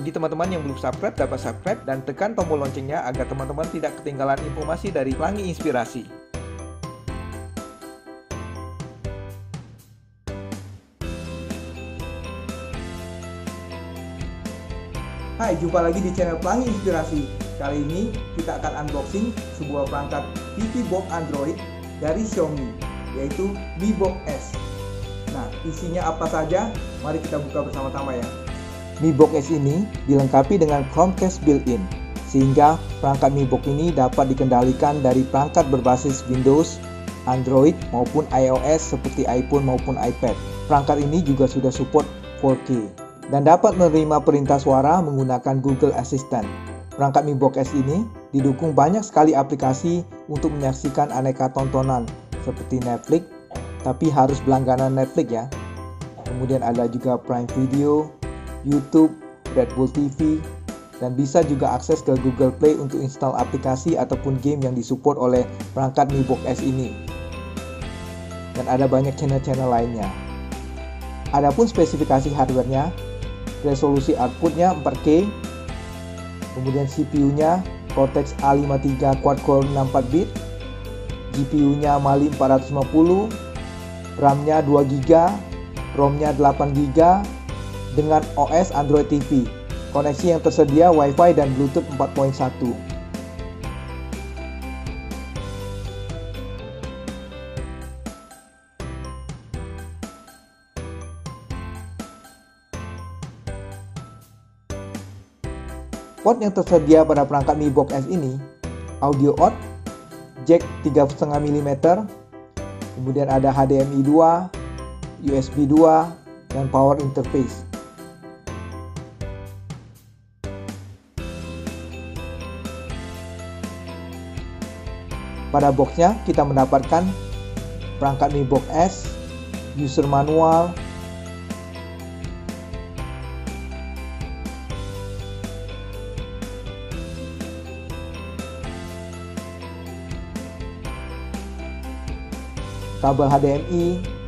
Bagi teman-teman yang belum subscribe, dapat subscribe dan tekan tombol loncengnya agar teman-teman tidak ketinggalan informasi dari Pelangi Inspirasi. Hai, jumpa lagi di channel Pelangi Inspirasi. Kali ini kita akan unboxing sebuah perangkat TV box Android dari Xiaomi, yaitu Mi Box S. Nah, isinya apa saja? Mari kita buka bersama-sama ya. Mi Box S ini dilengkapi dengan Chromecast built-in, sehingga perangkat Mi Box ini dapat dikendalikan dari perangkat berbasis Windows, Android maupun iOS seperti iPhone maupun iPad. Perangkat ini juga sudah support 4K dan dapat menerima perintah suara menggunakan Google Assistant. Perangkat Mi Box S ini didukung banyak sekali aplikasi untuk menyaksikan aneka tontonan seperti Netflix, tapi harus berlangganan Netflix ya. Kemudian ada juga Prime Video, YouTube, Red Bull TV, dan bisa juga akses ke Google Play untuk install aplikasi ataupun game yang disupport oleh perangkat Mi Box S ini. Dan ada banyak channel-channel lainnya. Adapun spesifikasi hardware-nya, resolusi outputnya 4K kemudian CPU-nya Cortex A53 quad-core 64 bit GPU-nya Mali 450 RAM-nya 2GB ROM-nya 8GB dengan OS Android TV koneksi yang tersedia Wi-Fi dan Bluetooth 4.1 Port yang tersedia pada perangkat Mi Box S ini audio out, jack 3,5 mm, kemudian ada HDMI 2, USB 2, dan power interface. Pada boxnya kita mendapatkan perangkat Mi Box S, user manual, kabel HDMI,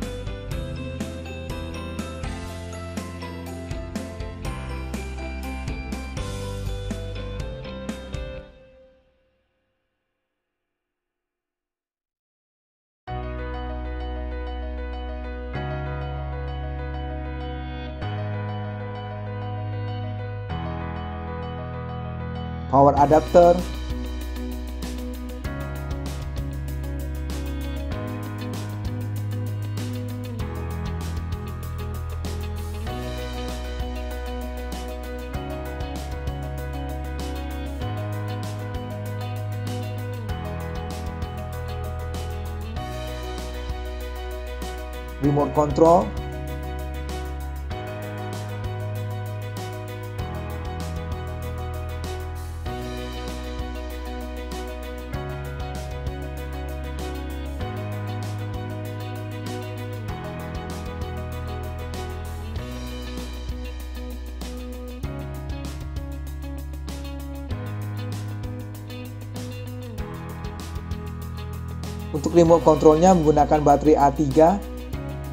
power adapter, remote control Untuk remote controlnya menggunakan baterai A3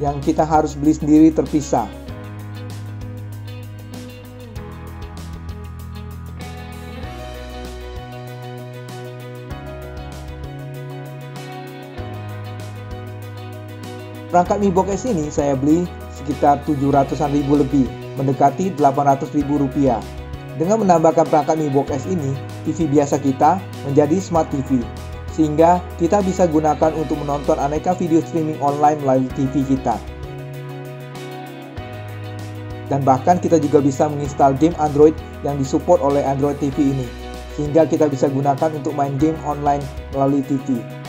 yang kita harus beli sendiri terpisah. Perangkat Mi Box S ini saya beli sekitar 700-an ribu lebih, mendekati 800 ribu rupiah. Dengan menambahkan perangkat Mi Box S ini, TV biasa kita menjadi Smart TV sehingga kita bisa gunakan untuk menonton aneka video streaming online melalui TV kita. Dan bahkan kita juga bisa menginstal game Android yang disupport oleh Android TV ini, sehingga kita bisa gunakan untuk main game online melalui TV.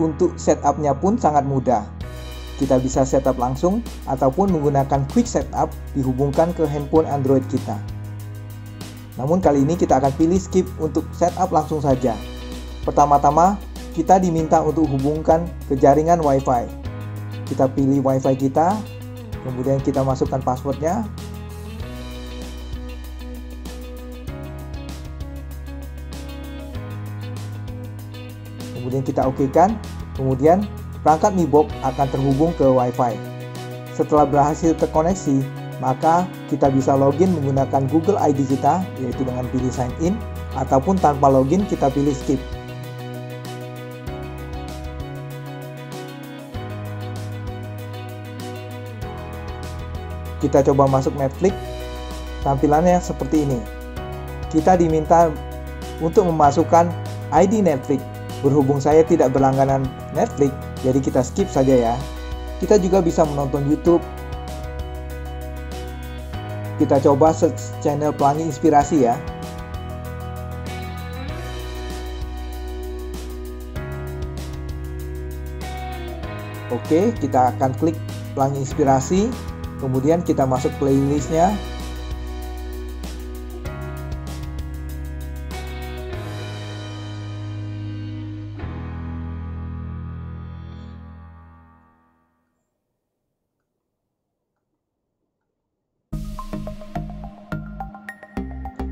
Untuk setupnya pun sangat mudah. Kita bisa setup langsung ataupun menggunakan quick setup dihubungkan ke handphone Android kita. Namun kali ini kita akan pilih skip untuk setup langsung saja. Pertama-tama, kita diminta untuk hubungkan ke jaringan WiFi. Kita pilih WiFi kita, kemudian kita masukkan passwordnya. Kemudian kita oke kan, kemudian perangkat Mi Box akan terhubung ke WiFi. Setelah berhasil terkoneksi, maka kita bisa login menggunakan Google ID kita, yaitu dengan pilih sign in, ataupun tanpa login kita pilih skip. Kita coba masuk Netflix, tampilannya seperti ini. Kita diminta untuk memasukkan ID Netflix. Berhubung saya tidak berlangganan Netflix, jadi kita skip saja ya. Kita juga bisa menonton YouTube, kita coba search channel Pelangi Inspirasi ya. Oke, kita akan klik Pelangi Inspirasi, kemudian kita masuk playlistnya,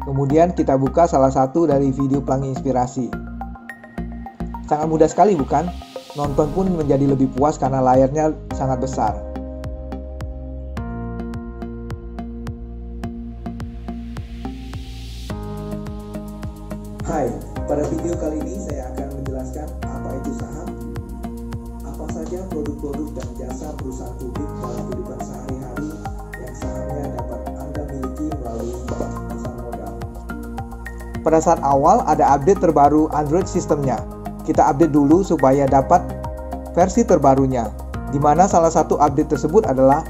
Kemudian kita buka salah satu dari video pelangi inspirasi. Sangat mudah sekali bukan? Nonton pun menjadi lebih puas karena layarnya sangat besar. Hai, pada video kali ini saya akan menjelaskan apa itu saham, apa saja produk-produk dan jasa perusahaan publik dalam kehidupan sehari-hari yang sahamnya dapat pada saat awal ada update terbaru Android sistemnya. Kita update dulu supaya dapat versi terbarunya. Di mana salah satu update tersebut adalah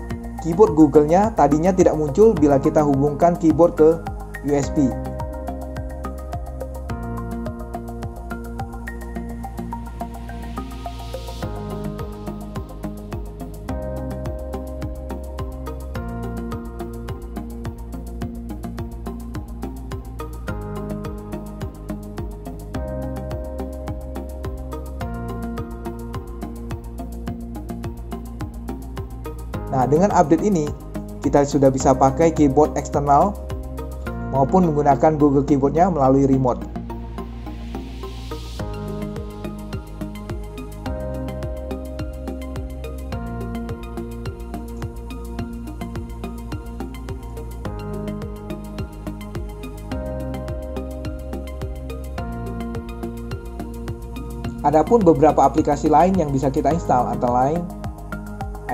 keyboard Google-nya tadinya tidak muncul bila kita hubungkan keyboard ke USB. Nah, dengan update ini, kita sudah bisa pakai keyboard eksternal maupun menggunakan Google Keyboardnya melalui remote. Adapun beberapa aplikasi lain yang bisa kita install antara lain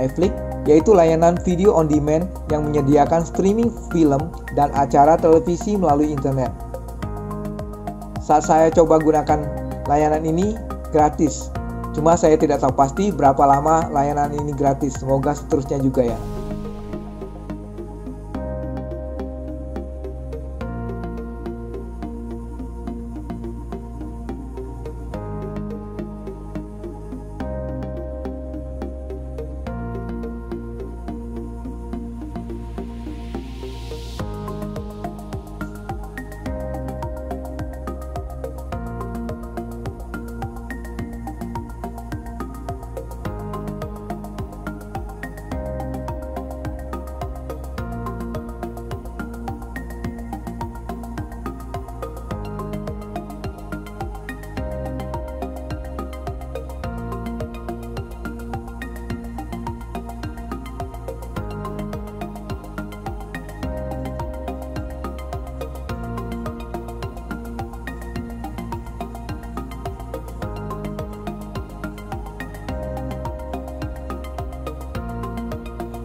iFlix, yaitu layanan video on demand yang menyediakan streaming film dan acara televisi melalui internet. Saat saya coba gunakan layanan ini gratis. Cuma saya tidak tahu pasti berapa lama layanan ini gratis. Semoga seterusnya juga ya.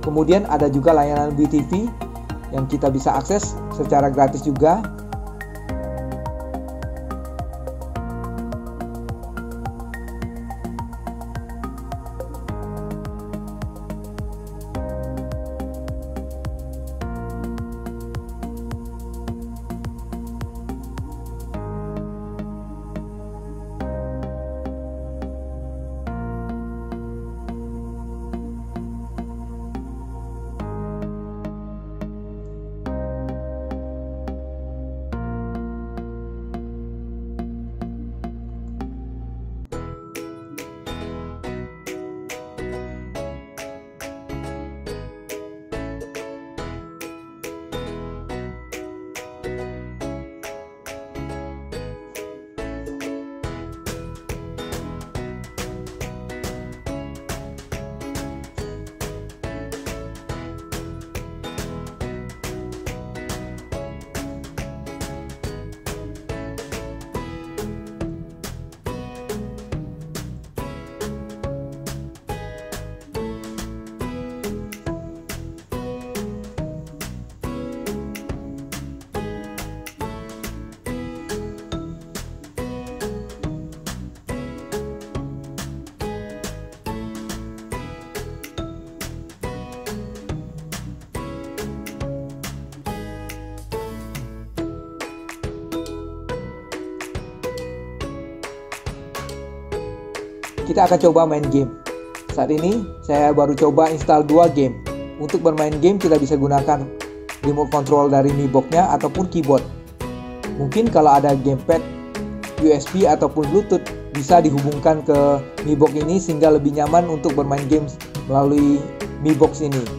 Kemudian ada juga layanan BTV yang kita bisa akses secara gratis juga kita akan coba main game. Saat ini saya baru coba install dua game. Untuk bermain game kita bisa gunakan remote control dari Mi Box-nya ataupun keyboard. Mungkin kalau ada gamepad, USB ataupun Bluetooth bisa dihubungkan ke Mi Box ini sehingga lebih nyaman untuk bermain games melalui Mi Box ini.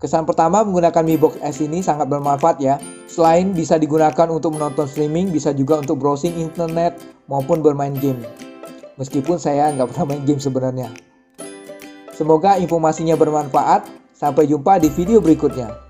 Kesan pertama menggunakan Mi Box S ini sangat bermanfaat ya. Selain bisa digunakan untuk menonton streaming, bisa juga untuk browsing internet maupun bermain game. Meskipun saya nggak pernah main game sebenarnya. Semoga informasinya bermanfaat. Sampai jumpa di video berikutnya.